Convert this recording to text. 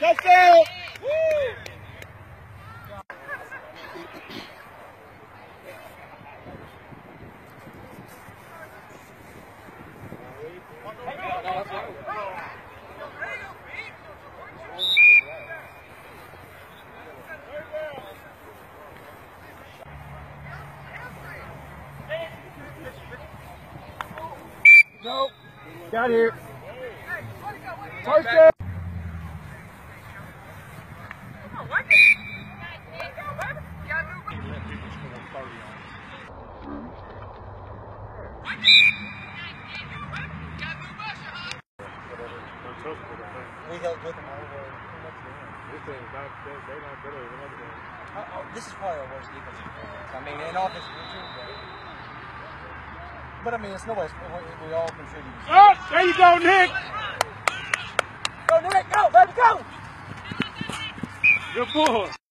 That's out! No. Got here. Touchdown. We held with them all the way. This thing's not, they, they not better than other things. Uh, oh, this is probably our worst defensive performance. I mean, in offensive too, but, but I mean, it's nobody's. We, we all contribute. Oh, there you go, Nick. Go, Nick, go, baby, go! Good boy.